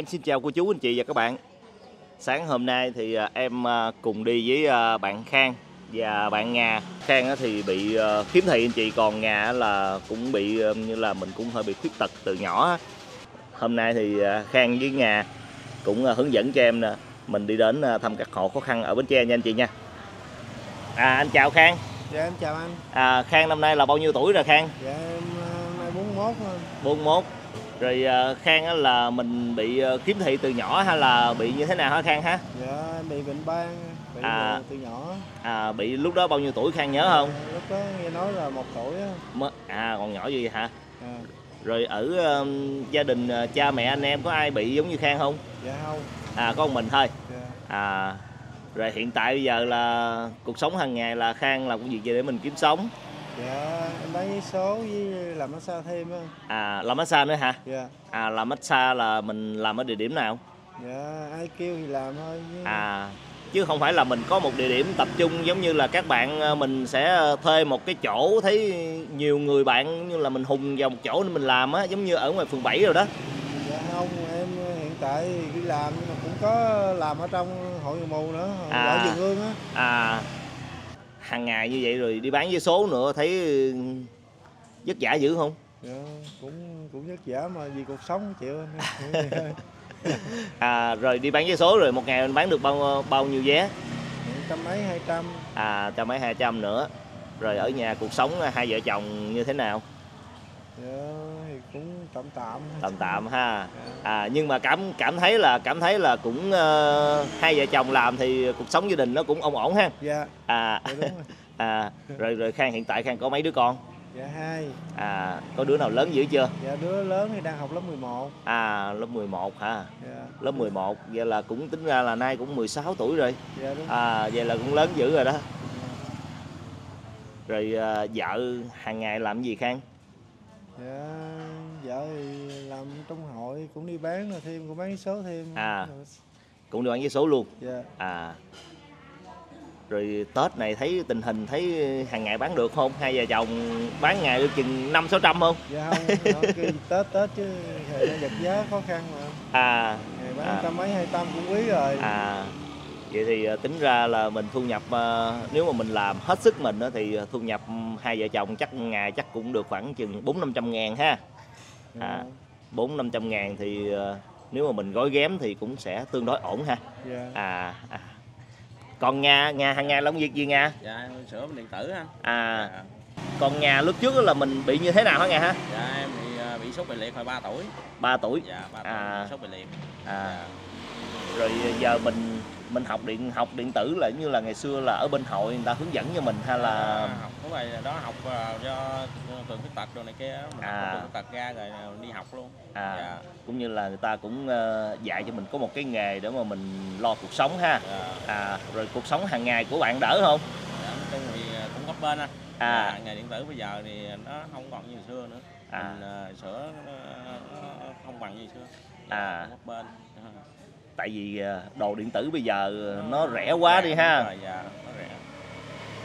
Em xin chào cô chú anh chị và các bạn. Sáng hôm nay thì à, em à, cùng đi với à, bạn Khang và bạn Nga. Khang thì bị khiếm thị anh chị, còn Nga á là cũng bị như là mình cũng hơi bị khuyết tật từ nhỏ. Hôm nay thì Khang với Nga cũng hướng dẫn cho em nè, mình đi đến thăm các hộ khó khăn ở Bến Tre nha anh chị nha. À anh chào Khang. Dạ em chào anh. À, Khang năm nay là bao nhiêu tuổi rồi Khang? Dạ em nay 41 thôi. 41 rồi à, Khang á là mình bị à, khiếm thị từ nhỏ hay là bị như thế nào hả Khang ha Dạ em bị bệnh ban, bị À. à. từ nhỏ. à, bị lúc đó bao nhiêu tuổi Khang nhớ không Dạ, Lúc đó nghe nói là một tuổi á. À còn nhỏ như vậy hả À, rồi ở à, gia đình à, cha mẹ anh em có ai bị giống như Khang không dạ không. à có một mình thôi Dạ. à rồi hiện tại bây giờ là cuộc sống hàng ngày là Khang làm công việc gì để mình kiếm sống dạ em bán số với làm massage thêm á. à làm massage nữa hả Dạ. à làm massage là mình làm ở địa điểm nào Dạ ai kêu thì làm thôi. Chứ... à chứ không phải là mình có một địa điểm tập trung giống như là các bạn ờ, mình sẽ thuê một cái chỗ thấy nhiều người bạn như là mình hùng vào một chỗ để mình làm á giống như ở ngoài phường 7 rồi đó Dạ không, em hiện tại đi làm nhưng mà cũng có làm ở trong hội người mù nữa, À. à. vườn ương á. à hàng ngày như vậy rồi đi bán vé số nữa thấy ừ, vất vả dữ không? Dạ, cũng cũng vất vả mà vì cuộc sống chịu. À rồi đi bán vé số rồi một ngày mình bán được bao bao nhiêu vé? Trăm mấy hai trăm. À trăm mấy hai trăm nữa. Rồi ở nhà cuộc sống hai vợ chồng như thế nào? Dạ, cũng tạm tạm tạm tạm ha. Dạ. à nhưng mà cảm cảm thấy là cảm thấy là cũng ờ, hai vợ chồng làm thì cuộc sống gia đình nó cũng ổn ổn ha. Dạ. À. Dạ rồi. À rồi rồi khang hiện tại khang có mấy đứa con? Dạ hai. À có đứa nào lớn dữ chưa? Dạ đứa lớn thì đang học lớp 11 à lớp 11 hả? Dạ. Lớp 11 vậy là cũng tính ra là nay cũng 16 tuổi rồi. Dạ đúng à vậy là cũng lớn dữ rồi đó. Rồi à, vợ hàng ngày làm gì khang? Dạ hội cũng đi bán rồi thêm cũng bán số thêm. À. cũng đi bán vé số luôn? Dạ. À. Rồi tết này thấy tình hình thấy hàng ngày bán được không? Hai vợ chồng bán ngày được chừng năm sáu trăm không? Dạ không tết tết chứ thời gian vật giá khó khăn mà. À. Ngày bán À. trăm mấy hai trăm cũng quý rồi. À. Vậy thì à, tính ra là mình thu nhập à, nếu mà mình làm hết sức mình á, thì thu nhập hai vợ chồng chắc ngày chắc cũng được khoảng chừng bốn năm trăm ngàn ha. Dạ. à. Bốn năm trăm ngàn thì à, nếu mà mình gói ghém thì cũng sẽ tương đối ổn ha. Dạ. À, à. còn nhà nhà hàng ngày làm việc gì nha dạ em sửa bên điện tử anh à. Dạ, còn nhà lúc trước á là mình bị như thế nào hả nghe ha? Dạ em bị ờ, bị sốt bị liệt hồi 3 tuổi. 3 tuổi. Dạ 3 À. tuổi sốt bị liệt. À. Dạ. rồi giờ mình mình học điện học điện tử là như là ngày xưa là ở bên hội người ta hướng dẫn cho mình hay là À, học cái bài đó học ờ, do tường khuyết tật đồ này kia mình À. à. khuyết tật ra rồi đi học luôn à dạ cũng như là người ta cũng ờ, dạy cho mình có một cái nghề để mà mình lo cuộc sống ha dạ à rồi cuộc sống hàng ngày của bạn đỡ không dạ chung thì ờ, cũng bấp bên anh À. Dạ, nghề điện tử bây giờ thì nó không còn như xưa nữa À. mình ờ, sửa nó, nó không bằng như xưa À. cũng bấp bên tại vì ờ, đồ điện tử bây giờ nó rẻ quá đi ha. Rồi, dạ nó rẻ.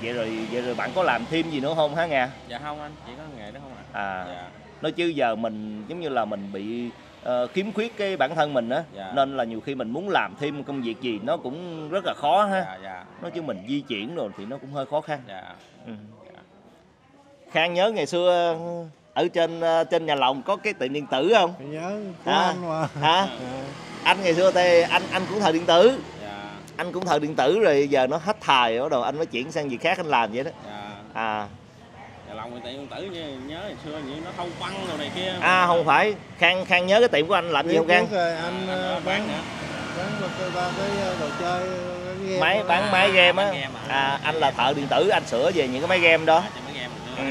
Vậy rồi vậy rồi bạn có làm thêm gì nữa không hả nghe dạ không anh chỉ có nghề đó không ạ. À dạ. nói chứ giờ mình giống như là mình bị ờ, khiếm khuyết cái bản thân mình á Dạ. nên là nhiều khi mình muốn làm thêm công việc gì nó cũng rất là khó ha. Dạ dạ. Nói chứ mình di chuyển rồi thì nó cũng hơi khó khăn. Dạ. Ừ. dạ. Khang nhớ ngày xưa ở trên ờ, trên nhà lòng có cái tiệm điện tử không? Nhớ của À. anh mà. Hả? Dạ. Anh ngày xưa thì anh anh cũng thời điện tử. Dạ. Anh cũng thời điện tử rồi giờ nó hết thời bắt đầu anh mới chuyển sang việc khác anh làm vậy đó. Dạ. À. Dạ lòng người tiện tử như nhớ hồi xưa như nó thâu băng đồ này kia. À không phải. Khang khang nhớ cái tiệm của anh làm gì không khang? rồi anh À, ờ, bán bán một cái ba cái đồ chơi cái game máy bán máy game á. À. à anh là thợ điện tử anh sửa về những cái máy game đó. Dạ, Ừ.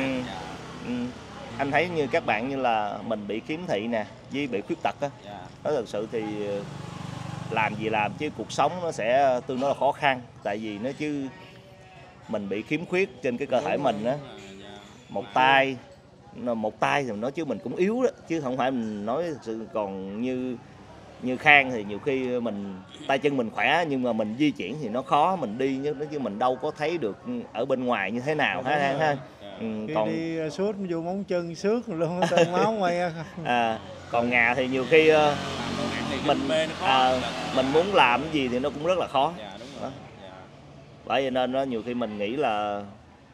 dạ anh thấy như các bạn như là mình bị khiếm thị nè với bị khuyết tật á dạ nói thật sự thì ờ, làm gì làm chứ cuộc sống nó sẽ tương đối là khó khăn tại vì nó chứ mình bị khiếm khuyết trên cái cơ thể mình á Dạ. một tay nó- một tay thì nói chứ mình cũng yếu đó chứ không phải mình nói sự còn như như khang thì nhiều khi mình tay chân mình khỏe nhưng mà mình di chuyển thì nó khó mình đi chứ chứ mình đâu có thấy được ở bên ngoài như thế nào Dạ, ha ha. Dạ. Ừ, khi còn đi ờ, suốt vô móng chân xước luôn tên máu quay à, còn nhà thì nhiều khi ờ, thì mình à, mình muốn làm cái gì thì nó cũng rất là khó. Dạ đúng Đó. rồi. Dạ. bởi vậy nên đó, nhiều khi mình nghĩ là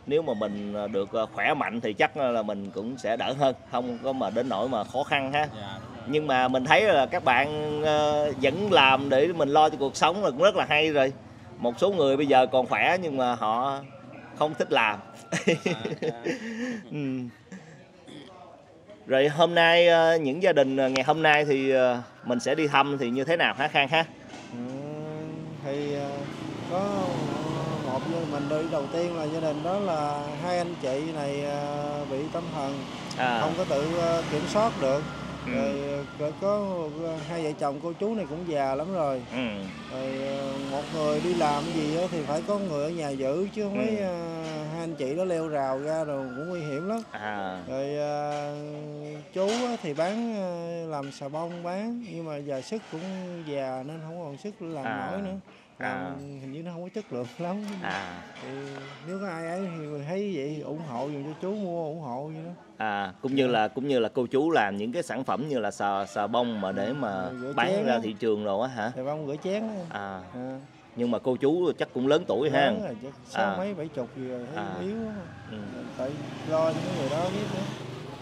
nếu mà mình được ờ, khỏe mạnh thì chắc là mình cũng sẽ đỡ hơn không có mà đến nỗi mà khó khăn ha. Dạ đúng rồi. Nhưng mà mình thấy là các bạn ờ, vẫn làm để mình lo cho cuộc sống là cũng rất là hay rồi. Một số người bây giờ còn khỏe nhưng mà họ không thích làm dạ. Ừ. rồi hôm nay ờ, những gia đình ờ, ngày hôm nay thì ờ, mình sẽ đi thăm thì như thế nào hả khang ha Ừ, thì có một gia mình đi đầu tiên là gia đình đó là hai anh chị này bị tâm thần à, không có tự kiểm soát được rồi ờ, có ờ, hai vợ chồng cô chú này cũng già lắm rồi. Ừ, rồi ờ, một người đi làm gì á thì phải có người ở nhà giữ chứ không mấy Ừ. hai anh chị đó leo rào ra rồi cũng nguy hiểm lắm. À, rồi chú thì bán làm xà bông bán nhưng mà giờ sức cũng già nên không còn sức làm À. nổi nữa À. hình như nó không có chất lượng lắm à, thì nếu có ai ấy thì mình thấy vậy ủng hộ dùm cho chú mua ủng hộ vậy đó à cũng như là cũng như là cô chú làm những cái sản phẩm như là xà xà bông mà để mà Ừ, rửa bán ra á. thị trường rồi á hả xà bông rửa chén á. à à, nhưng mà cô chú chắc cũng lớn tuổi ha lớn rồi, chắc sáu À. mấy bảy chục gì rồi thấy À. yếu quá ừ, tại lo những người đó biết nữa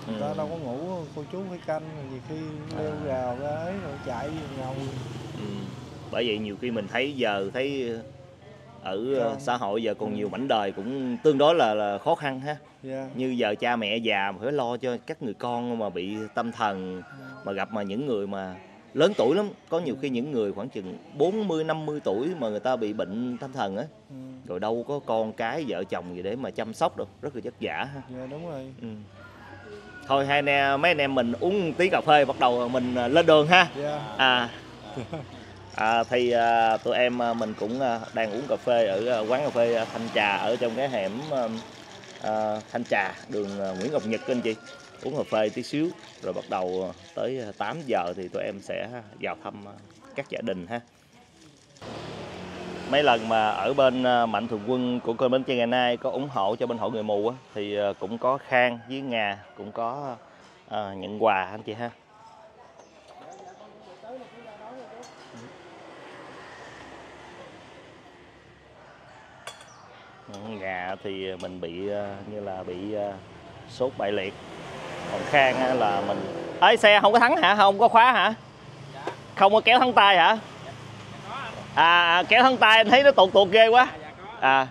ừ. người ta đâu có ngủ cô chú phải canh nhiều khi leo À. rào ra ấy rồi chạy ngầu Ừ. bởi vậy nhiều khi mình thấy giờ thấy ở ờ, xã hội giờ còn nhiều mảnh đời cũng tương đối là, là khó khăn ha. Dạ như giờ cha mẹ già mà phải lo cho các người con mà bị tâm thần mà gặp mà những người mà lớn tuổi lắm. Có nhiều khi những người khoảng chừng 40 50 tuổi mà người ta bị bệnh tâm thần á. Ừ. rồi đâu có con cái vợ chồng gì để mà chăm sóc đâu rất là vất vả ha. Dạ đúng rồi. Ừ. thôi hai anh em mấy anh em mình uống tí cà phê bắt đầu mình à, lên đường ha. Dạ. À, à thì à, tụi em à, mình cũng à, đang uống cà phê ở à, quán cà phê à, Thanh Trà ở trong cái hẻm à, à, Thanh Trà đường à, Nguyễn Ngọc Nhật anh chị. Uống cà phê tí xíu rồi bắt đầu à, tới à, 8 giờ thì tụi em sẽ vào thăm à, các gia đình ha. Mấy lần mà ở bên à, mạnh thường quân của kênh Bến Tre ngày nay có ủng hộ cho bên hội người mù á, thì à, cũng có Khang với Nga cũng có à, nhận quà anh chị ha. Gà thì mình bị ờ, như là bị ờ, sốt bại liệt. Còn Khang là mình ấy xe không có thắng hả? Không có khóa hả? Không có kéo thắng tay hả? À, à kéo thắng tay anh thấy nó tuột tuột ghê quá. À.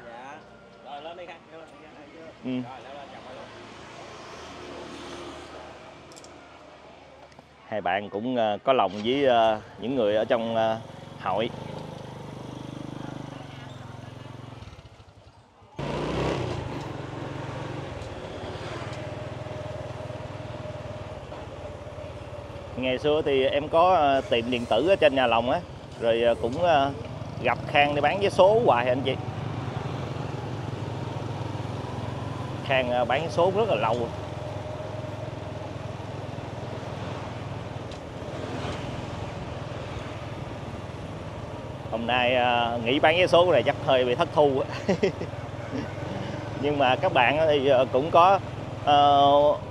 Ừ. hai bạn cũng ờ, có lòng với những người ở trong hội. Ngày xưa thì em có ờ, tiệm điện tử ở trên nhà lòng á, rồi ờ, cũng ờ, gặp khang để bán vé số hoài anh chị khang bán vé số rất là lâu rồi. hôm nay nghỉ bán vé số này chắc hơi bị thất thu nhưng mà các bạn thì cũng có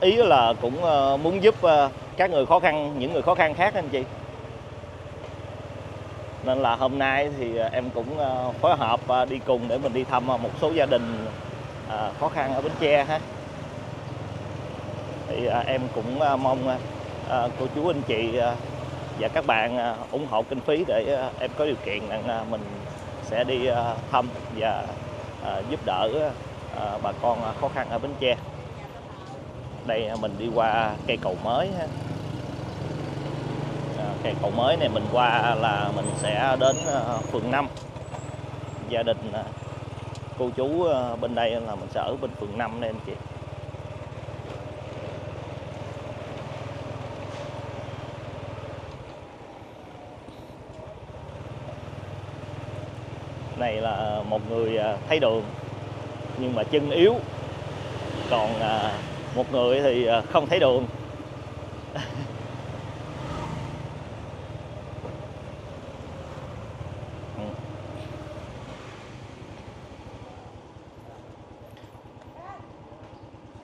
ý là cũng muốn giúp các người khó khăn, những người khó khăn khác anh chị nên là hôm nay thì à, em cũng à, phối hợp à, đi cùng để mình đi thăm một số gia đình khó khăn ở Bến Tre ha thì em cũng mong cô chú anh chị và các bạn ủng hộ kinh phí để em có điều kiện rằng mình sẽ đi thăm và giúp đỡ bà con khó khăn ở Bến Tre. Đây mình đi qua cây cầu mới ha. À, cây cầu mới này mình qua là mình sẽ đến à, phường 5. Gia đình à, cô chú bên đây là mình sẽ ở bên phường 5 đây anh chị. này là một người thấy đường, nhưng mà chân yếu còn một người thì ờ, không thấy đường. Ừ.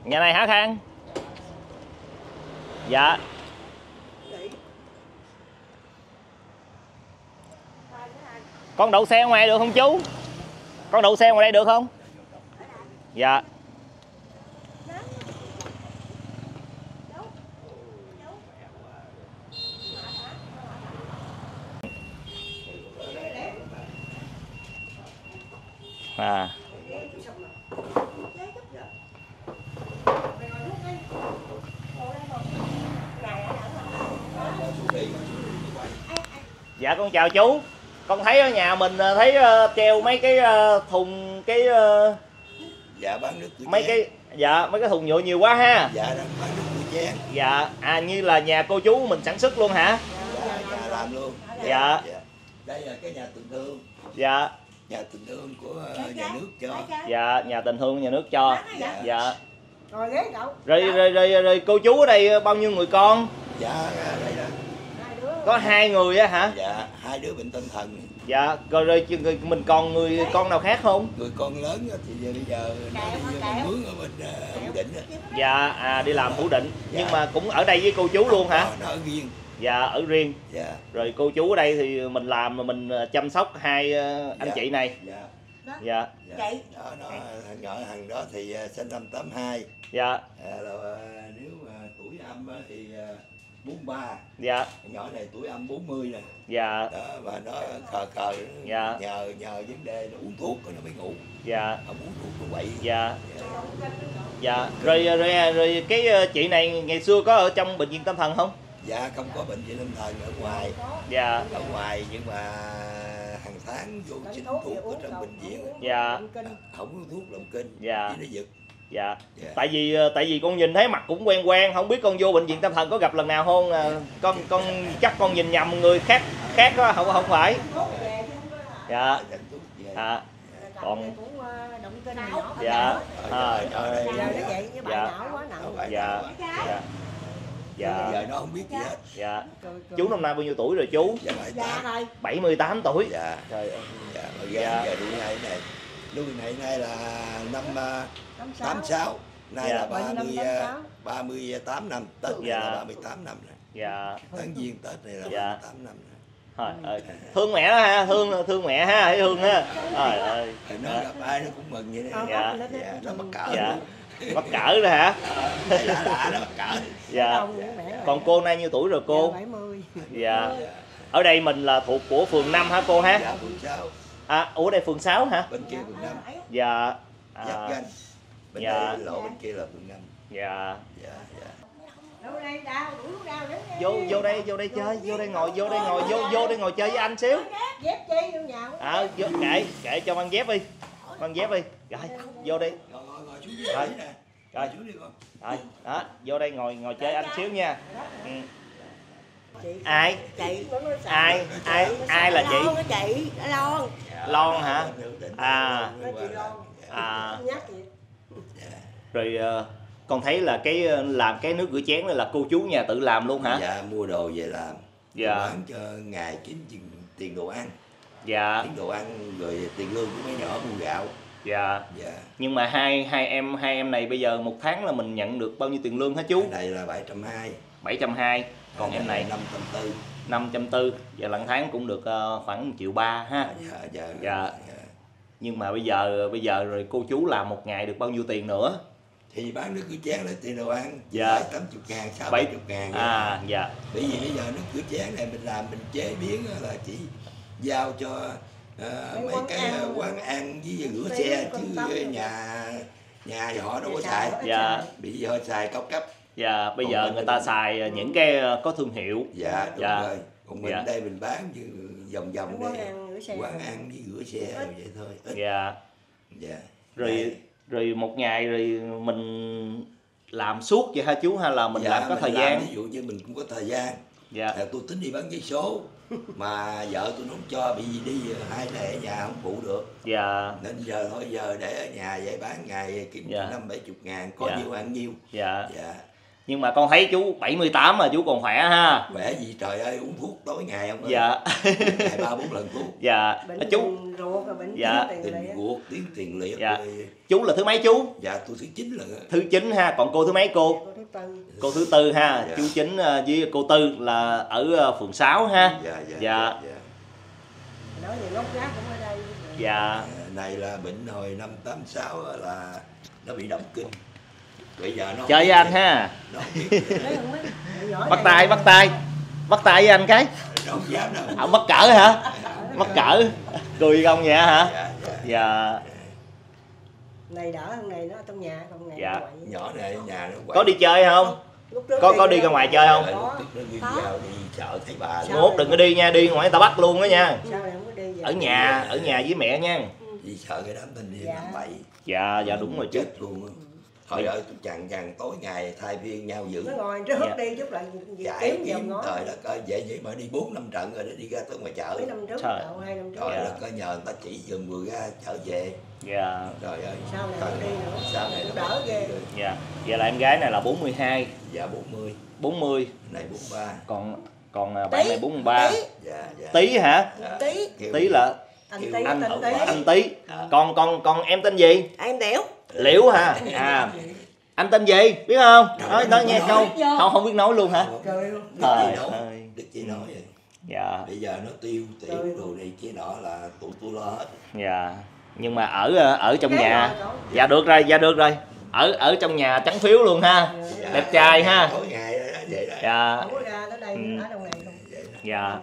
Nhà này hả khang? Dạ. Con đậu xe ngoài được không chú? Con đậu xe ngoài đây được không? Dạ à dạ con chào chú. Con thấy ở nhà mình ờ, thấy ờ, treo mấy cái ờ, thùng cái dạ bán nước cửa mấy chén. cái dạ mấy cái thùng nhựa nhiều quá ha. Dạ đang bán nước cửa chén. Dạ à như là nhà cô chú mình sản xuất luôn hả? Dạ dạ làm luôn. Dạ. đây là cái nhà tình thương. Dạ. Nhà tình thương của nhà nước cho. Dạ nhà tình thương nhà nước cho. Dạ. dạ. Rồi ghế cậu. rồi rồi rồi, rồi cô chú ở đây bao nhiêu người con? Dạ đây là. Có hai người á hả? Dạ hai đứa bệnh tâm thần. Dạ rồi rồi mình còn người con nào khác không? Người con lớn á thì giờ bây giờ nó đi bên mướn ở bên ờ, Phú Định á. dạ à đi làm phủ định. Dạ. nhưng mà cũng ở đây với cô chú luôn hả? Nó ở riêng. Dạ ở riêng. Dạ. Rồi cô chú ở đây thì mình làm mà mình ờ, chăm sóc hai ờ, anh Dạ. chị này. Dạ. Dạ dạ. Chị. đó nó thằng nhỏ thằng đó thì sinh năm 82 dạ. À, là, nếu mà tuổi âm thì 43 dạ. Nhỏ này tuổi âm 40 nè. Dạ. Đó mà nó khờ khờ Dạ. nhờ nhờ vấn đề nó uống thuốc rồi nó mới ngủ. Dạ. Không uống thuốc nó quậy. Dạ. Dạ. Rồi rồi rồi cái ờ, chị này ngày xưa có ở trong bệnh viện tâm thần không? Dạ không có bệnh viện tâm thần ở ngoài. Dạ. Ở ngoài nhưng mà hàng tháng vô chích thuốc ở trong bệnh viện. Dạ. không uống thuốc động kinh. Dạ. chỉ nó giật dạ. Dạ. tại vì ờ, tại vì con nhìn thấy mặt cũng quen quen không biết con vô bệnh viện tâm thần có gặp lần nào không? À, con con chắc con nhìn nhầm người khác khác đó không không phải. Dạ. À, Còn- cũng ờ, động kinh nhỏ. dạ. Ờ, à, dạ, ờ, dạ, Giờ nó vậy với bà Dạ. dạ. dạ. Dạ. Giờ nó không biết gì hết. Dạ. Chú năm nay bao nhiêu tuổi rồi chú? Dạ bảy Dạ tám thôi. 78 tuổi. Dạ. Trời ơi. Dạ mà Dạ. dạ. giờ này này đuổi này nay là năm ờ, Tám sáu. 86 nay Dạ. là Bao nhiêu năm 30 tám ờ, sáu? 38 năm. Tết này Dạ. là 38 năm rồi. Dạ. Tháng giêng Tết này là Dạ. 38 năm rồi. Trời ơi, thương mẹ đó ha thương thương mẹ ha thấy thương ha. Trời ơi. nó gặp ai nó cũng mừng vậy đó. Dạ. dạ nó mắc cỡ. Dạ. Mắc cỡ rồi hả? Thấy lạ lạ nó mắc cỡ. Dạ. Còn cô nay nhiêu tuổi rồi cô? Dạ, 70. dạ. Ở đây mình là thuộc của phường 5 hả cô ha? Dạ phường sáu à ủa đây phường 6 hả? Bên kia phường năm. Dạ giáp à, ganh bên Dạ. đây lộ bên kia là phường năm. Dạ. Dạ dạ. Vô vô đây vô đây chơi vô đây ngồi vô đây ngồi vô vô đây ngồi chơi với anh xíu. Dép chi vô nhà. à vô, kệ kệ cho mang dép đi mang dép đi. Rồi vô đi. Rồi. Rồi. ngồi xuống đi con. Rồi đó vô đây ngồi ngồi chơi anh xíu nha. Ừ. Chị. ai? Chị. ai? Ai? Ai là chị? Chị, lon. lon hả. À. Nói chị lon. à. Rồi ờ, con thấy là cái ờ, làm cái nước rửa chén này là cô chú nhà tự làm luôn hả? Dạ mua đồ về làm. Dạ. bán cho ngày kiếm tiền, tiền đồ ăn. Dạ. Tiền đồ ăn rồi tiền lương của mấy nhỏ mua gạo. Dạ. Dạ. Nhưng mà hai hai em hai em này bây giờ một tháng là mình nhận được bao nhiêu tiền lương hả chú? Cái này là 720 720 còn em này 540 540 và lần tháng cũng được ờ, khoảng 1 triệu ba ha. Dạ dạ. Dạ. nhưng mà bây giờ bây giờ rồi cô chú làm một ngày được bao nhiêu tiền nữa? Thì bán nước cửa chén là tiền đồ ăn. Dạ. bảy tám chục ngàn sáu Bảy- chục ngàn. à dạ. Bởi vì bây giờ nước cửa chén này mình làm mình chế biến là chỉ giao cho ờ, Mấy mấy quán cái ăn. ờ, quán ăn với rửa xe chứ nhà nhà thì họ đâu có Dạ, xài. dạ. dạ. Bị họ xài cao cấp dạ bây Còn giờ mình- người ta xài những cái ờ, có thương hiệu. Dạ đúng Dạ. rồi. Còn mình Dạ. đây mình bán như vòng vòng Quán đây. ăn rửa xe. quán ăn với rửa xe rồi vậy thôi ít. Dạ. Dạ. Rồi Đây. rồi một ngày rồi mình làm suốt vậy hả chú? Hay là mình Dạ, làm có thời gian? ví dụ như mình cũng có thời gian. Dạ. Là tôi tính đi bán giấy số mà vợ tôi nó không cho bị gì đi hai lẻ ở nhà không phụ được. Dạ. Nên giờ thôi giờ để ở nhà vậy bán ngày kiếm Dạ. năm bảy chục ngàn có Dạ. nhiêu ăn nhiêu. Dạ. Dạ nhưng mà con thấy chú 78 mà chú còn khỏe ha. Khỏe gì trời ơi uống thuốc tối ngày không ơi. dạ. Ngày ba bốn lần thuốc. Dạ. Bệnh chú ruột rồi bệnh Dạ. tiền ruột tiếng tiền liệt Dạ. rồi. Chú là thứ mấy chú? Dạ tôi thứ chín lần thứ chín ha còn cô thứ mấy cô? Cô thứ tư. cô thứ tư ha Dạ. chú chính ờ, với cô tư là ở ờ, phường 6 ha. Dạ dạ Dạ. dạ. nói gì ngốc gác cũng ở đây. Dạ. À, này là bệnh hồi năm 86 là nó bị động kinh bây giờ nó chơi với anh ha. Bắt tay bắt tay. Bắt tay với anh cái. Không dám đâu. Ông mắc cỡ hả? Mắc cỡ. Cười không vậy hả? Dạ, dạ. dạ. Này đỡ hơn này nó ở trong nhà không này Dạ. nhỏ này ở nhà nó quậy. có đi chơi không? Lúc có- có đi ra ngoài chơi không? Có. đi chợ thấy bà mốt đừng có đi nha đi ngoài người ta bắt luôn đó nha. Sao này không có đi vậy? Ở nhà ở nhà với mẹ nha. Đi sợ cái đám thanh niên Dạ. bậy. Dạ dạ đúng rồi chứ. Chết luôn á hồi đó chàng chàng tối ngày thay phiên nhau giữ. Nó ngồi trước Dạ. đi chút lại chạy kiếm thời đó. coi vậy vậy mà đi bốn năm trận rồi để đi ra tới ngoài chợ. Mấy năm trước Trời. cậu hai năm trước. Rồi Dạ. đó có nhờ người ta chỉ dừng vừa ra chợ về. Dạ. Trời ơi. Sau này không đi nữa. sau này Nó đỡ ghê. dạ. Vậy là em gái này là 42 dạ 40 40 này 43 còn còn à, bạn Tí, này 43 tí. dạ dạ. Tí hả? Dạ. tí. Tí là anh tí anh tên tí anh tí. Còn còn còn em tên gì? Em đẻo liễu hả? À. Anh tên gì? Biết không? Nói nói nghe câu. không không biết nói luôn hả? Trời chị nói. ơi. Đức chị nói vậy. Dạ. Bây giờ nó tiêu tiểu đồ này kia nọ là tụi tôi lo hết. Dạ. Nhưng mà ở ờ, ở trong nhà. dạ được rồi dạ được rồi. Ở ở trong nhà trắng phiếu luôn ha. Dạ, Đẹp trai ha. tối ngày vậy đó dạ. Ừ. đó dạ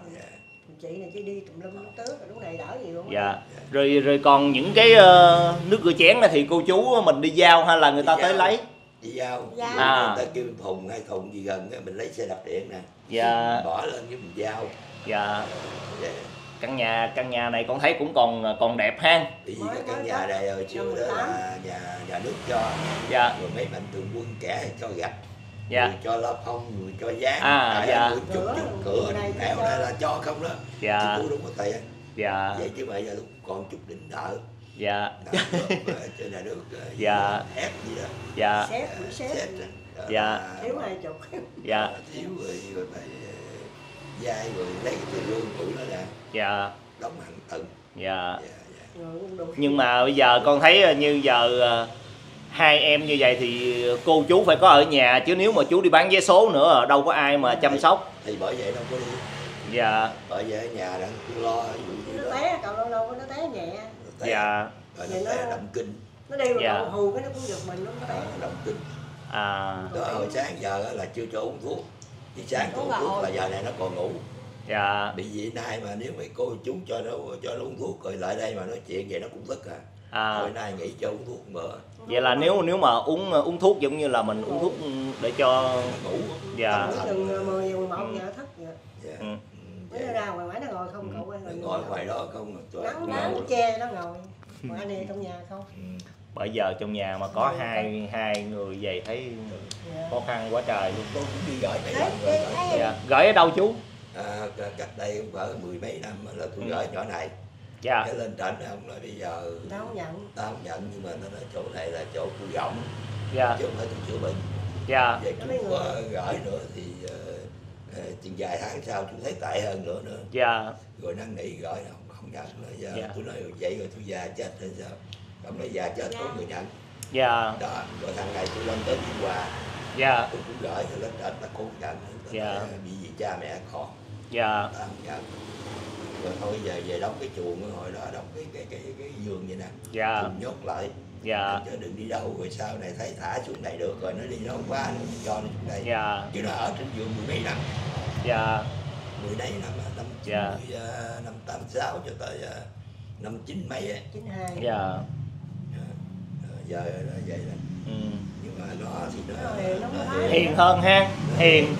chị này chỉ đi tùm lum tước rồi lúc này đỡ gì luôn dạ. Rồi rồi còn những cái ờ, nước rửa chén này thì cô chú mình đi giao hay là người ta Đi tới giao. lấy? Đi giao. Giao. À. người ta kêu thùng hay thùng gì gần á, mình lấy xe đạp điện nè. Dạ. Bỏ lên với mình giao. Dạ. Vậy. căn nhà căn nhà này con thấy cũng còn còn đẹp ha. Bởi vì Mới- cái căn mới nhà này hồi xưa đó là nhà nhà nước cho. Dạ. Rồi mấy mạnh thường quân kẻ cho gạch dạ. Người cho la phong người cho dán À, Tại dạ. người chụp Cửa, chụp cửa nẻo đây là cho không đó. Dạ. Chứ tôi đúng có tiền. Dạ. Vậy chứ bây giờ tôi còn chút đỉnh nợ dạ. Ờ, trên nhà nước ờ, Dạ. ép gì đó. Dạ. Bị xếp Xét. Đó. Dạ. là- thiếu hai chục dạ. Thiếu rồi rồi phải ờ, dai rồi lấy cái tiền lương của nó ra dạ. Đóng hàng tuần dạ. Dạ, dạ. nhưng mà bây giờ con thấy ờ, như giờ ờ, hai em như vậy thì cô chú phải có ở nhà chứ nếu mà chú đi bán vé số nữa đâu có ai mà chăm sóc. thì bởi vậy đâu có đi. Dạ. Bởi vậy ở nhà đang lo nó té cậu lâu lâu nó té nhẹ. Té, dạ. Rồi nó té động kinh. nó đi mà Dạ. hù cái nó cũng giật mình nó té. Ờ, động kinh. À. Đó hồi sáng giờ á là chưa cho uống thuốc. Thì sáng cho uống thuốc là giờ này nó còn ngủ. Dạ. Bị gì nay mà nếu mấy cô chú cho nó cho nó uống thuốc rồi lại đây mà nói chuyện vậy nó cũng tức à à. Hồi nay nghỉ cho uống thuốc bữa vậy là nếu nếu mà uống uống thuốc giống như là mình uống thuốc để cho ngủ. Dạ. Chừng 10 giờ 11 giờ thức giờ dạ. Ừ. Ừ, Mới nó ra ngoài ngoài nó ngồi không cậu ơi ngồi ngoài đó không nắng nắng che nó ngồi. Mà anh này trong nhà không? Ừ. bởi giờ trong nhà mà có hai hai người vậy thấy Dạ. khó khăn quá trời luôn. Tôi cũng đi gửi mấy lần gửi. dạ. Gửi ở đâu chú? À, cách đây cũng cỡ mười mấy năm là tôi Ừ. gửi nhỏ này dạ. Cái lên trển ông nói bây giờ tao không nhận. Tao không nhận nhưng mà nó nói chỗ này là chỗ tôi rộng dạ. Chứ không phải tôi chữa bệnh. Dạ. Vậy Nó chú có gửi nữa thì uh, chừng vài tháng sau chú thấy tệ hơn nữa nữa. Dạ. Rồi năn nỉ gửi không không nhận nữa. Giờ Dạ. tôi nói vậy rồi tôi già chết hay sao? Ông nói già chết có người nhận. Dạ. Đó rồi thằng này tôi lên tới biên hòa. Dạ. Tôi cũng gửi rồi lên trển ta cũng nhận Dạ. bị gì cha mẹ con dạ. Không nhận rồi thôi giờ về đóng cái chuồng hồi đó đóng cái cái cái cái giường vậy nè. Dạ. Nhốt lại. Dạ. Chứ đừng đi đâu rồi sau này thấy thả xuống này được rồi nó đi đâu quá nó cho nó xuống đây. Dạ. Chứ nó ở trên giường mười mấy năm. Dạ. Mười mấy năm á, năm chín Dạ. à, năm tám sáu cho tới à, năm chín mấy á. chín hai. Dạ. Ờ, giờ nó vậy đó ừ. nhưng mà nó thì nó, Nó hiền, nó nó hơn ha hiền.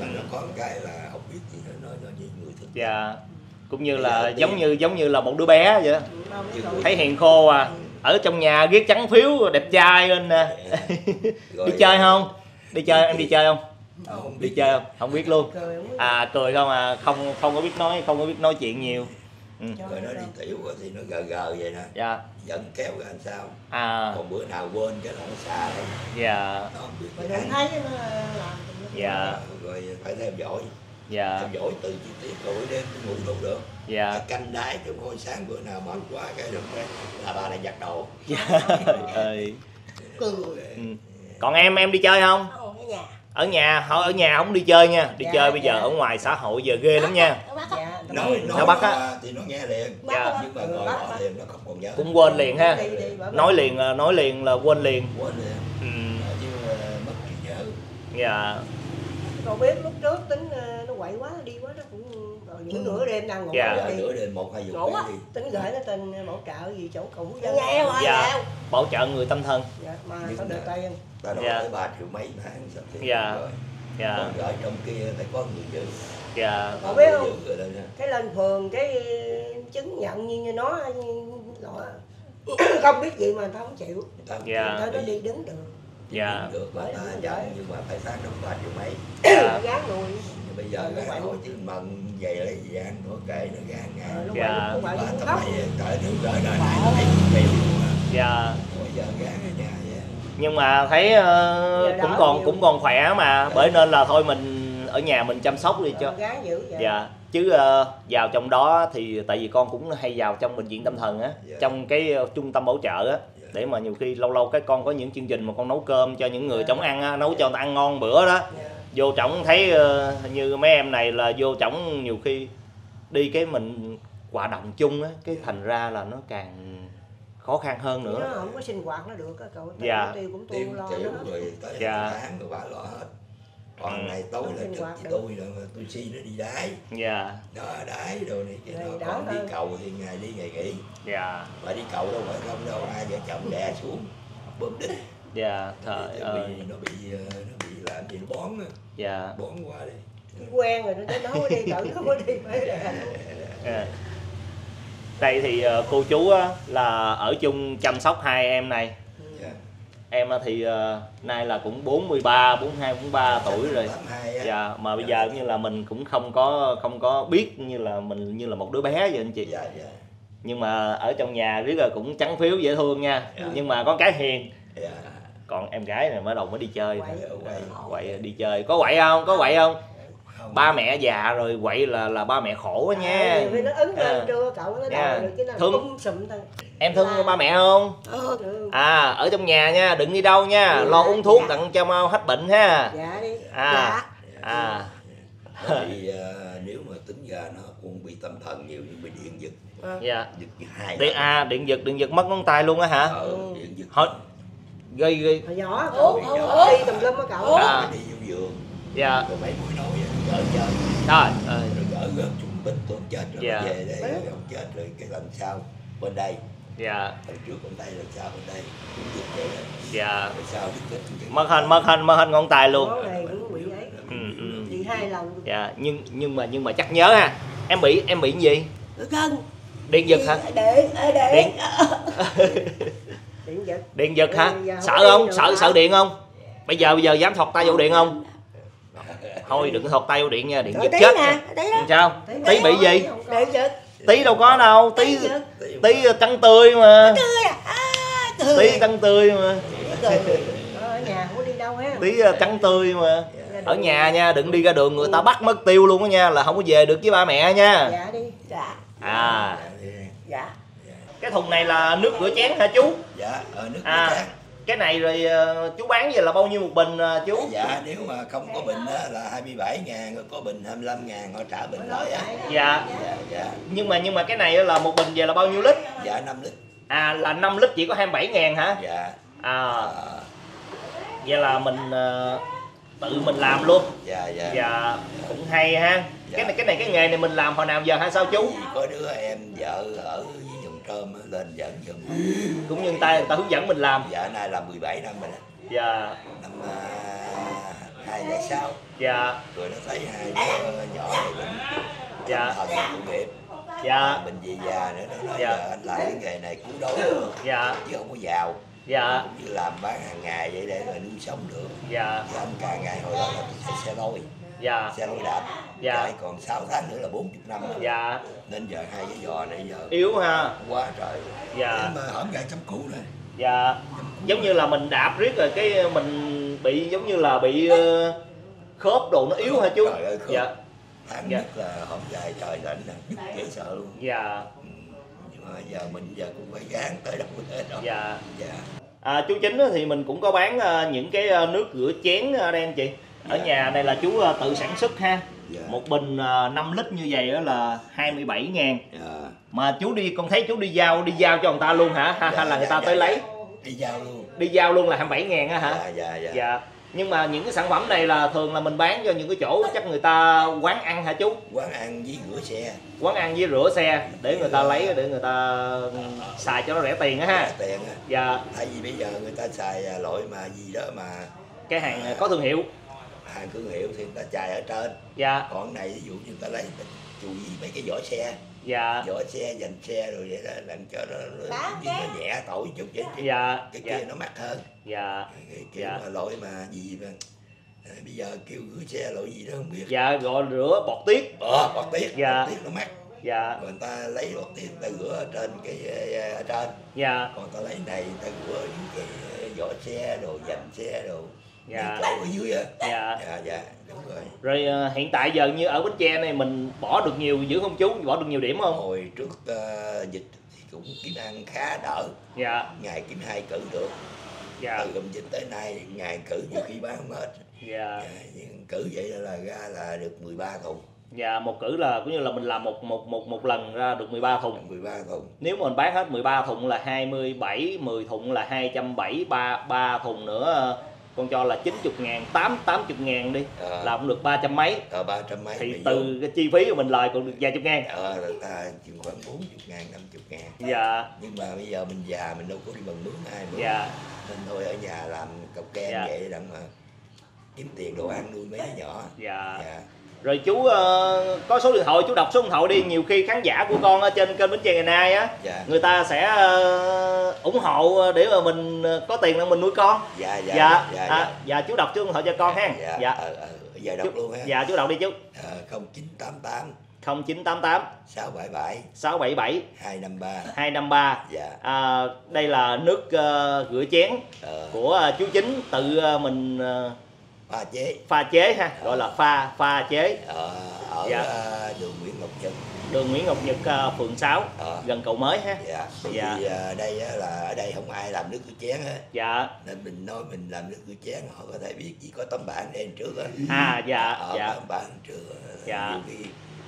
nó có cái là không biết gì nó nó, nó như người thực. Dạ cũng như là giống như giống như là một đứa bé vậy đó. thấy hiền khô à ở trong nhà viết trắng phiếu đẹp trai lên nè Rồi- đi chơi không? Đi chơi em đi chơi không? Đi chơi không? Không biết luôn. À cười không à không không có biết nói không có biết nói chuyện nhiều. Ừ. rồi nó đi tiểu rồi thì nó gờ gờ vậy nè. Dạ. Dẫn kéo ra làm sao? À. Còn bữa nào quên cái là nó xa đấy. Dạ. Nó không biết thấy nó làm Dạ. rồi phải theo dõi dạ. Dõi từ chi tiết rồi buổi đêm tôi ngủ đâu được. Dạ. Canh đái chứ hồi sáng bữa nào mệt quá cái được là bà này giặt đồ. Dạ. Ơi. Cười ừ. còn em em đi chơi không? Ở nhà. Ở nhà. Họ ở nhà không đi chơi nha. Đi Dạ, chơi bây giờ dạ. ở ngoài xã hội giờ ghê lắm nha. Dạ. Nói nói nó bắt á. thì nó nghe liền. Dạ. nhưng mà Ừ, gọi bắt. liền nó không còn nhớ. Cũng quên liền ha. Đi, đi, nói liền ờ, nói liền là quên liền. Quên liền. Ừ. chứ ờ, mất trí nhớ. Dạ. Cậu biết lúc trước tính nó quậy quá đi quá nó cũng rồi những nửa đêm đang ngủ Dạ. đi nửa đêm một hai giờ ngủ á tính gửi nó tên bảo trợ gì chỗ cũ dân Nghe hoài Dạ. dạ. bảo trợ người tâm thần dạ, mà Nhưng có được tay ta nói Dạ. tới ba triệu mấy tháng sao thì Dạ. rồi. Dạ. Còn ở trong kia phải có người giữ. Dạ. Cậu biết Người không? cái lên phường cái chứng nhận như như nó lọ không biết gì mà tao không chịu. Người ta không Dạ. chịu. Nó đi đứng được. Dạ. được mà ta vậy. nhưng mà phải phát trong ba triệu mấy. Dạ. gán nhưng bây giờ quậy. hỏi chứ mận vậy lấy gì ăn nó kệ nó rồi ngang nó Dạ. khóc mấy trời nước trời đời này nó thấy nhiều mà dạ bây giờ ở nhà vậy nhưng mà thấy ờ, Giờ cũng còn nhiều. cũng còn khỏe mà bởi nên là thôi mình ở nhà mình chăm sóc đi cho vậy dạ chứ ờ, vào trong đó thì tại vì con cũng hay vào trong bệnh viện tâm thần á Dạ. trong cái ờ, trung tâm hỗ trợ á Dạ. Để mà nhiều khi lâu lâu cái con có những chương trình mà con nấu cơm cho những người Dạ. chống ăn á, nấu cho người ta ăn ngon bữa đó Dạ. vô trọng thấy ờ, như mấy em này là vô trọng nhiều khi đi cái mình hoạt động chung á cái thành ra là nó càng khó khăn hơn nữa nó không có sinh hoạt nó được á cậu Dạ. tiêu cũng tiêu tu lo tới Dạ. Còn Ừ. này tối Không là hoạt với tôi là tôi si nó đi đái. Dạ. Đó đái đồ này Rồi, nó đỡ còn đi cầu thì ngày đi ngày nghỉ dạ. Mà đi cầu đâu phải không đâu hai vợ chồng đè xuống bơm đít dạ Thì trời nó ơi bị nó bị ờ, nó bị làm gì nó bón á, dạ. Bón qua đi. Quen rồi nó tới nó mới đi tự nó mới đi phải là À. Đây thì ờ, cô chú á, là ở chung chăm sóc hai em này. Dạ. Em á thì ờ, nay là cũng 43, 42, 43 tuổi rồi. Dạ, mà bây giờ như là mình cũng không có không có biết như là mình như là một đứa bé vậy anh chị. dạ dạ Nhưng mà ở trong nhà riết là cũng trắng phiếu dễ thương nha. Dạ. Nhưng mà con cái hiền. dạ Còn em gái này mới đầu mới đi chơi. Quậy. Quậy. Quậy đi chơi. Có quậy không? Có quậy không? Không Ba mẹ già rồi quậy là là ba mẹ khổ quá nha. nó lên À. trưa cậu nó đòi được chứ nó Thương. bum sụm thôi Em thương ba mẹ không? Ừ. ừ. À, ở trong nhà nha, đừng đi đâu nha, Dạ, lo uống thuốc dạ. đặng cho mau hết bệnh ha. dạ đi À, Dạ. à, Nó bị ờ, nếu mà tính ra nó cũng bị tâm thần nhiều nhưng bị điện giật dạ. giật hai Điện à, điện giật, điện giật mất ngón tay luôn á hả? ờ, điện giật Thôi. Gây gây. hồi nhỏ cậu ủa. đi tùm lum á cậu À. đi vô giường Dạ. rồi mấy buổi nồi gỡ chơi Trời ơi. rồi gỡ gỡ trung binh tôi không chết rồi Dạ. về đây rồi không chết rồi cái lần sau bên đây Dạ, lần trước bên đây lần sau bên đây cũng vậy dạ. rồi sau Mất hình, mất hình, mất hình ngón tay luôn. món này cũng bị ấy Ừ, ừ. bị hai lần Dạ, nhưng nhưng mà nhưng mà chắc nhớ ha. Em bị em bị gì? Gần. Điện giật hả? Để. Điện điện giật điện giật hả? Sợ không Sợ sợ điện không? Bây giờ bây giờ dám thọt tay vô điện không? Thôi đừng có thọt tay vô điện nha, điện giật chết. nè, nha. tí. Sao? Tí bị gì? Điện giật. Tí đâu có đâu, tí tí trắng tươi mà. Tươi à. À. Tí trắng tươi mà. ở nhà không có đi đâu hết Tí ờ, trắng tươi mà. Ở nhà nha, đừng đi ra đường người ta bắt mất tiêu luôn á nha, là không có về được với ba mẹ nha. dạ đi Dạ, À, dạ. cái thùng này là nước rửa chén hả chú? dạ ở nước À. à. Cái này rồi ờ, chú bán về là bao nhiêu một bình ờ, chú? dạ nếu mà không có bình á, là 27 ngàn rồi có bình 25 ngàn họ trả bình lại á Dạ. dạ dạ Nhưng mà nhưng mà cái này là một bình về là bao nhiêu lít? dạ 5 lít À là 5 lít chỉ có 27 ngàn hả? dạ À, à, vậy là mình ờ, tự mình làm luôn. dạ dạ Dạ, cũng hay ha. Cái này cái này cái nghề này mình làm hồi nào giờ hay sao chú? Có đứa em vợ ở á, lên dẫn giùm Cũng như người ta người ta hướng dẫn mình làm. dạ nay là 17 năm rồi nè Dạ, năm uh, 2006 dạ, rồi nó thấy hai đứa nhỏ này bệnh Dạ. thần công nghiệp. Dạ, mình về già nữa nó nói Dạ. giờ anh làm cái nghề này đói được dạ, chứ không có giàu. Dạ, cũng như làm bán hàng ngày vậy để mà nuôi sống được. Dạ, thì anh càng ngày hồi đó là chạy xe lôi. Dạ, xe lôi đạp Dạ. chạy còn 6 tháng nữa là 40 năm rồi. dạ. nên giờ hai cái giò này giờ Yếu ha. quá trời Dạ. Mà hổm gà chấm cũ này Dạ. Giống như là mình đạp riết rồi cái mình bị giống như là bị ờ, khớp đồ nó yếu hả chú? Trời ơi, khớp. Dạ, tháng Dạ. nhất là hổm dài trời lạnh là nhức dễ sợ luôn dạ, Ừ. nhưng mà giờ mình giờ cũng phải gán tới đâu hết rồi dạ. dạ À, chú chính thì mình cũng có bán ờ, những cái ờ, nước rửa chén đây anh chị. Ở Dạ. nhà này là chú tự sản xuất ha. Dạ. một bình à, 5 lít như vậy đó là 27 ngàn. Dạ. mà chú đi con thấy chú đi giao đi giao cho người ta luôn hả? Hay, Dạ, là người ta dạ, tới lấy. Đi giao luôn. Đi giao luôn là 27 ngàn á hả? Dạ dạ dạ. Nhưng mà những cái sản phẩm này là thường là mình bán cho những cái chỗ chắc người ta quán ăn hả chú? Quán ăn với rửa xe. Quán ăn với rửa xe để người ta lấy để người ta xài cho nó rẻ tiền á ha. Rẻ tiền á. Dạ. Tại vì bây giờ người ta xài à, loại mà gì đó mà cái hàng có thương hiệu hàng thương hiệu thì người ta chài ở trên. Dạ. Còn này ví dụ như người ta lấy chú ý mấy cái vỏ xe. Dạ. Vỏ xe dành xe rồi vậy đó làm cho nó, nó, nó nhẹ tội chút vậy. Dạ. Cái dạ. kia nó mắc hơn. Dạ. Cái kiểu Dạ. mà loại mà gì mà à, bây giờ kêu rửa xe loại gì đó không biết. Dạ gọi rửa bọt tiết. Ờ bọt tiết Dạ. bọt tiết nó mắc. Dạ. Người ta lấy bọt tiết người ta rửa ở trên cái ở trên. Dạ. Còn ta lấy này người ta rửa những cái vỏ xe đồ dành xe đồ Dạ. chỗ ở dưới á. Dạ. Dạ dạ đúng rồi. Rồi ờ, hiện tại giờ như ở bến tre này mình bỏ được nhiều dữ không chú bỏ được nhiều điểm không? Hồi trước ờ, dịch thì cũng kiếm ăn khá đỡ. Dạ. Ngày kiếm hai cử được. Dạ. Từ hôm dịch tới nay ngày cử nhiều khi bán không hết. Dạ. Dạ, cử vậy là ra là được 13 thùng. Dạ một cử là cũng như là mình làm một một một một lần ra được 13 thùng. 13 thùng. Nếu mà mình bán hết 13 thùng là 27 10 thùng là 270 ba ba thùng nữa ờ, con cho là 90 ngàn 8 80 ngàn đi Ờ. là cũng được ba trăm mấy. Ờ ba trăm mấy thì từ cái chi phí của mình lời còn được vài chục ngàn. Vô. ờ người ta chịu khoảng 40 ngàn 50 ngàn. Dạ. Nhưng mà bây giờ mình già mình đâu có đi bằng mướn ai mướn dạ. Nên thôi ở nhà làm cọc ke Dạ. vậy đặng mà kiếm tiền đồ ăn nuôi mấy đứa nhỏ. Dạ. Dạ rồi chú ờ, có số điện thoại chú đọc số điện thoại đi. Nhiều khi khán giả của con ở trên kênh bến tre ngày nay á dạ. người ta sẽ ờ, ủng hộ để mà mình ờ, có tiền để mình nuôi con. Dạ dạ dạ dạ à, dạ. chú đọc số điện thoại cho con ha. Dạ dạ. ờ, ờ, giờ đọc chú, luôn ha. dạ chú đọc đi chú. Ờ, 0988 0988 677 677 253 253 dạ. À, đây là nước ờ, rửa chén ờ, của ờ, chú chính. Tự ờ, mình ờ, pha chế. Pha chế ha gọi là pha pha chế. Ở ở Dạ. ờ, đường Nguyễn Ngọc Trân đường Nguyễn Ngọc Nhật ờ, phường 6 Ờ. gần cầu mới ha. Dạ Dạ. vì ờ, đây là ở đây không ai làm nước rửa chén á. Dạ. Nên mình nói mình làm nước rửa chén họ có thể biết chỉ có tấm bảng lên trước á. À dạ ở dạ. tấm bảng trước Dạ. khi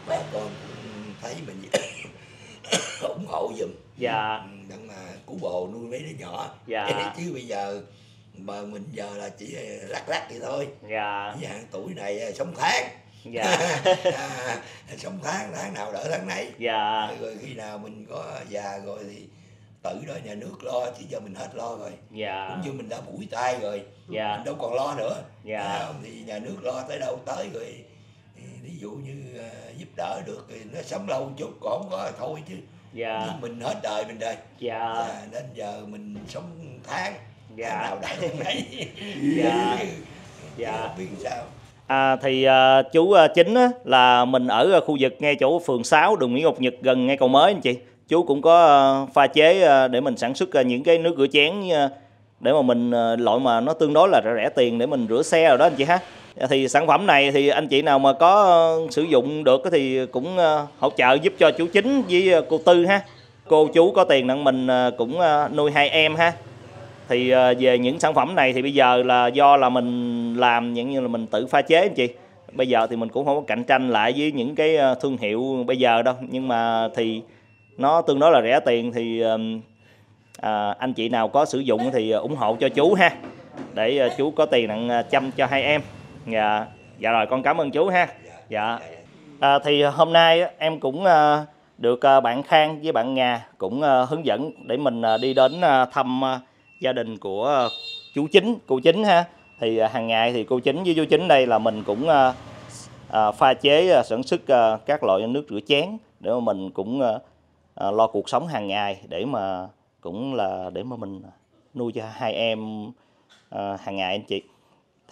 bà con cũng thấy mình ủng hộ giùm. Dạ. Đặng mà cứu bồ nuôi mấy đứa nhỏ. Dạ. chứ bây giờ mà mình giờ là chỉ lắc lắc vậy thôi. Dạ. Dạng tuổi này à, sống tháng. Dạ. À, sống tháng tháng nào đỡ tháng này dạ. Rồi khi nào mình có già rồi thì tự đó nhà nước lo chứ giờ mình hết lo rồi. Dạ. Cũng như mình đã bủi tay rồi. Dạ. Mình đâu còn lo nữa. Dạ. À, thì nhà nước lo tới đâu tới rồi. Thì ví dụ như à, giúp đỡ được thì nó sống lâu một chút còn có thôi chứ. Dạ. Nhưng mình hết đời mình đây. Dạ. À, nên giờ mình sống tháng Dạ. nào Dạ. Dạ. không biết sao À, thì à, chú à, chính á, là mình ở khu vực ngay chỗ phường 6 đường Nguyễn Ngọc Nhật gần ngay cầu mới anh chị. Chú cũng có à, pha chế à, để mình sản xuất à, những cái nước rửa chén à, để mà mình à, loại mà nó tương đối là rẻ, rẻ tiền để mình rửa xe rồi đó anh chị ha. À, Thì sản phẩm này thì anh chị nào mà có à, sử dụng được thì cũng à, hỗ trợ giúp cho chú chính với à, cô Tư ha. Cô chú có tiền đặng mình à, cũng à, nuôi hai em ha thì ờ, về những sản phẩm này thì bây giờ là do là mình làm những như là mình tự pha chế anh chị. Bây giờ thì mình cũng không có cạnh tranh lại với những cái ờ, thương hiệu bây giờ đâu. Nhưng mà thì nó tương đối là rẻ tiền thì à, anh chị nào có sử dụng thì ủng hộ cho chú ha. Để ờ, chú có tiền nặng chăm cho hai em. Dạ dạ rồi con cảm ơn chú ha. Dạ. À, thì hôm nay em cũng được bạn Khang với bạn Nga cũng hướng dẫn để mình đi đến thăm gia đình của ờ, chú chính, cô chính ha. Thì ờ, hàng ngày thì cô chính với chú chính đây là mình cũng ờ, pha chế sản xuất các loại nước rửa chén để mà mình cũng lo cuộc sống hàng ngày để mà cũng là để mà mình nuôi cho hai em hàng ngày anh chị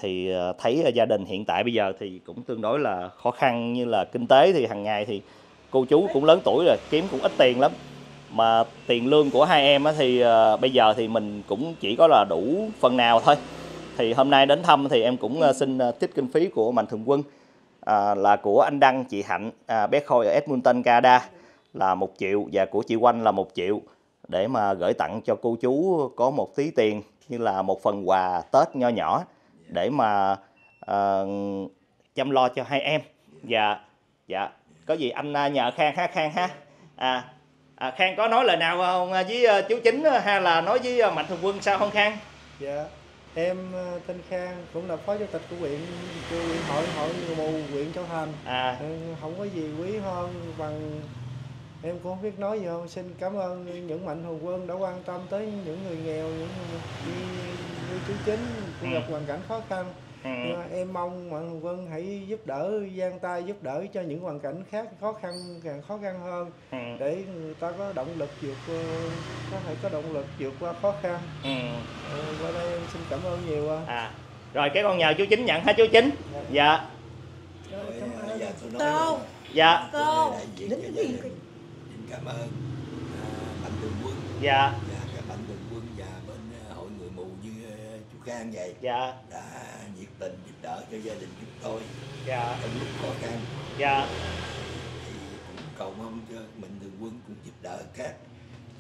thì thấy gia đình hiện tại bây giờ thì cũng tương đối là khó khăn như là kinh tế thì hàng ngày thì cô chú cũng lớn tuổi rồi kiếm cũng ít tiền lắm mà tiền lương của hai em thì ờ, bây giờ thì mình cũng chỉ có là đủ phần nào thôi. Thì hôm nay đến thăm thì em cũng ờ, xin ờ, trích kinh phí của mạnh thường quân. À, là của anh Đăng chị Hạnh à, bé Khôi ở Edmonton Canada là một triệu và của chị Oanh là một triệu. Để mà gửi tặng cho cô chú có một tí tiền như là một phần quà Tết nho nhỏ để mà ờ, chăm lo cho hai em. Dạ dạ. Có gì anh à, nhờ khang ha khang ha. À, à khang có nói lời nào không à, với à, chú chính hay là nói với à, mạnh thường quân sao không khang Dạ, em tên Khang cũng là phó chủ tịch của huyện huyện hội hội người mù huyện Châu Thành. à Ừ, Không có gì quý hơn bằng em cũng không biết nói gì không. Xin cảm ơn những mạnh thường quân đã quan tâm tới những người nghèo, những người như, như chú chính cũng gặp hoàn cảnh khó khăn. Ừ, mà em mong mạnh thường quân hãy giúp đỡ, giang tay giúp đỡ cho những hoàn cảnh khác khó khăn càng khó khăn hơn. Ừ, để người ta có động lực vượt có thể có động lực vượt qua khó khăn. ừ. Ừ, qua đây em xin cảm ơn nhiều à rồi cái con nhờ chú chính nhận hả chú chính. Dạ. À, Cô. dạ. Cô. đình. xin cảm ơn à, mạnh thường quân. Dạ. Và các mạnh thường quân và bên à, hội người mù như à, chú Khang vậy. Dạ. Đã nhiệt tình giúp đỡ cho gia đình chúng tôi. Dạ. Trong lúc khó khăn. Dạ. Thì cũng cầu mong cho mạnh thường quân cũng giúp đỡ các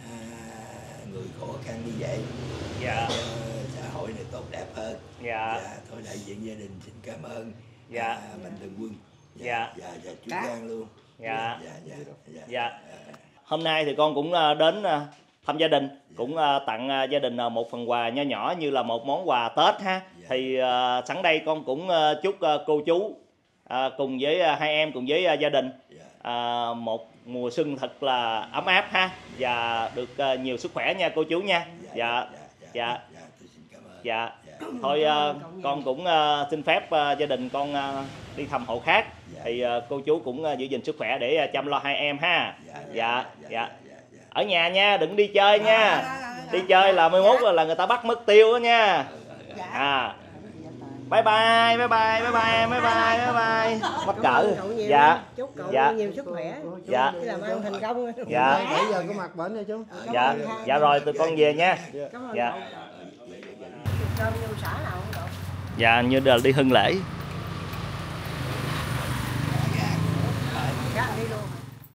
à, người khó khăn như vậy. Dạ. Cho xã hội này tốt đẹp hơn. Dạ. Thôi đại diện gia đình xin cảm ơn. Dạ. à, mạnh thường quân. Dạ. dạ. Dạ chú Dạ. Khang luôn. Dạ. dạ dạ dạ, Dạ. hôm nay thì con cũng à, đến à, thăm gia đình cũng à, tặng gia đình một phần quà nho nhỏ như là một món quà tết ha. Dạ. Thì à, sẵn đây con cũng à, chúc à, cô chú à, cùng với à, hai em cùng với à, gia đình à, một mùa xuân thật là ấm áp ha và được à, nhiều sức khỏe nha cô chú nha. Dạ dạ. dạ. dạ tôi xin cảm ơn. Dạ. Thôi à, con cũng à, xin phép à, gia đình con à, đi thăm hộ khác. Dạ. thì à, cô chú cũng à, giữ gìn sức khỏe để à, chăm lo hai em ha. Dạ dạ dạ dạ ở nhà nha đừng đi chơi nha. Dạ, đi chơi là 11 là, là người ta bắt mất tiêu đó nha. Dạ. à bye bye bye bye bye bye bye bye bye bye. Mắc cỡ. dạ. chúc cậu Dạ. nhiều sức khỏe. Dạ. Làm ăn thành công dạ. Nãy giờ có mặt bệnh rồi chú. dạ. dạ rồi tụi con về nha. Dạ. Cậu. Dạ như là đi hưng lễ